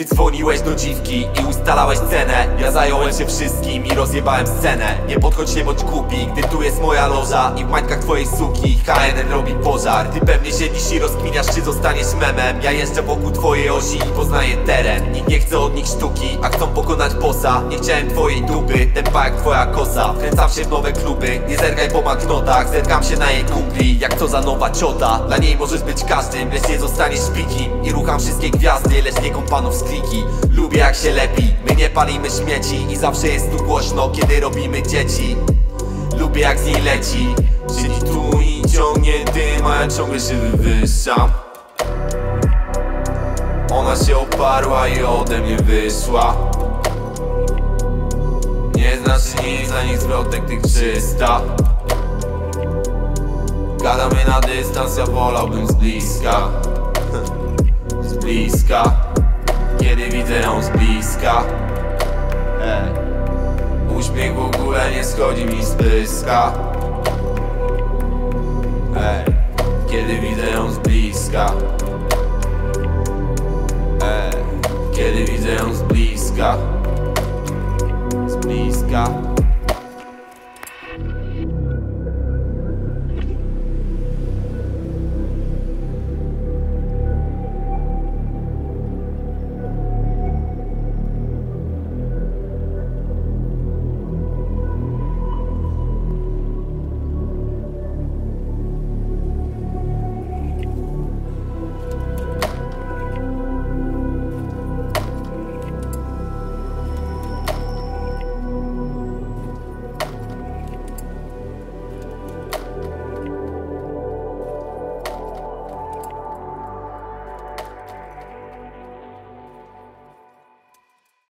Ty dzwoniłeś do dziwki i ustalałeś cenę. Ja zająłem się wszystkim i rozjebałem scenę. Nie podchodź nie bądź głupi, gdy tu jest moja loża I w mańkach twojej suki. HNN robi pożar. Ty pewnie siedzisz i rozkminiasz czy zostaniesz memem. Ja jeżdżę wokół twojej osi i poznaję teren. Nikt nie chce od nich sztuki, a chcą pokonać bossa. Nie chciałem twojej dupy, tempa jak twoja kosa. Wkręcam się w nowe kluby, nie zerkaj po maknotach Zerkam się na jej kumpli, jak to za nowa ciota. Dla niej możesz być każdym, lecz nie zostaniesz szpikiem I rucham wszystkie gwiazdy, lecz nie kompanów z kliki Lubię jak się lepi, my nie palimy śmieci I zawsze jest tu głośno, kiedy robimy dzieci. Lubię jak z niej leci. Siedzi tu i ciągnie dym, a ja ciągle się wywyższam Ona się oparła i ode mnie wyszła. Nie znaczy nic za nich zwrotek tych 300 Gadamy na dystans, ja wolałbym z bliska. Z bliska. Kiedy widzę ją z bliska. Uśmiech w ogóle nie schodzi mi z pyska Z bliska